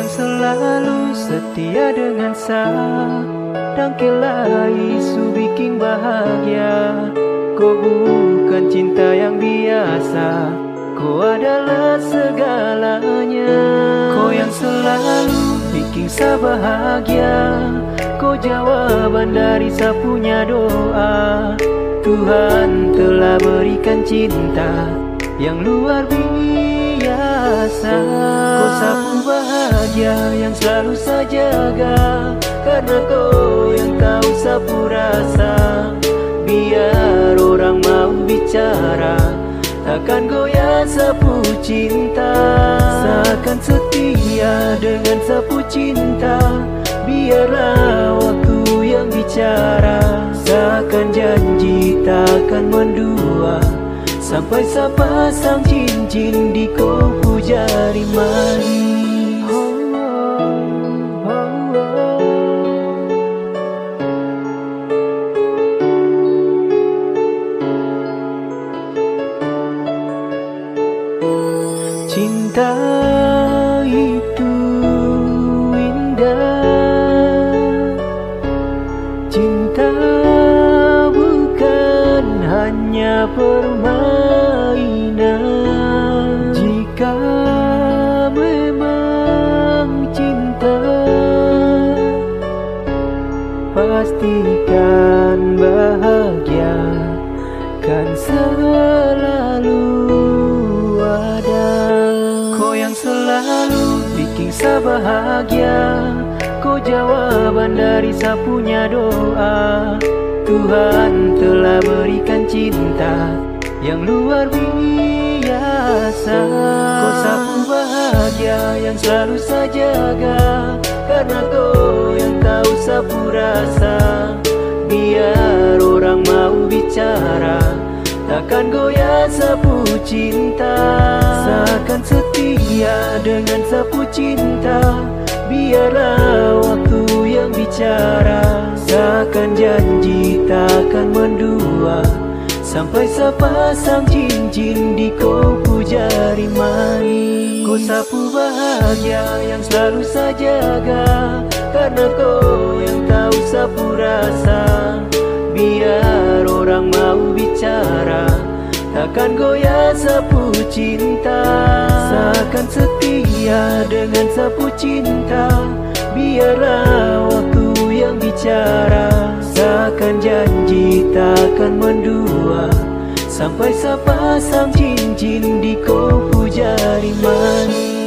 Yang selalu setia dengan saya Dan kelai isu bikin bahagia. Kau bukan cinta yang biasa. Kau adalah segalanya. Kau yang selalu bikin saya bahagia. Kau jawaban dari saya punya doa. Tuhan telah berikan cinta yang luar biasa Kau sapu bahagia yang selalu saya jaga Karena kau yang tahu sapu rasa. Biar orang mau bicara Takkan goyah sapu cinta. Seakan setia dengan sapu cinta Biarlah waktu yang bicara. Seakan janji takkan mendua Sampai sepasang cincin Cinta itu indah. Cinta bukan hanya permainan. Pastikan bahagia Kau yang selalu bikin saya bahagia. Kau jawaban dari saya punya doa. Tuhan telah berikan cinta yang luar biasa. Kau sapu bahagia yang selalu saya jaga. Karena kau yang tahu sapu rasa. Biar orang mau bicara Takkan goyah sapu cinta. Seakan setia dengan sapu cinta. Biarlah waktu yang bicara. Seakan janji takkan mendua. Sampai sepasang cincin di kopu jari mani Kau sapu bahagia yang selalu saya jaga Karena kau yang tahu sapu rasa Takkan goyah sapu cinta. Seakan setia dengan sapu cinta. Biarlah waktu yang bicara. Seakan janji takkan mendua. Sampai sepasang cincin di kopu jari manis